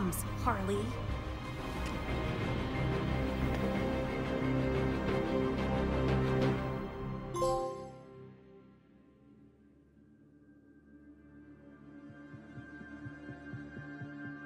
bombs, Harley.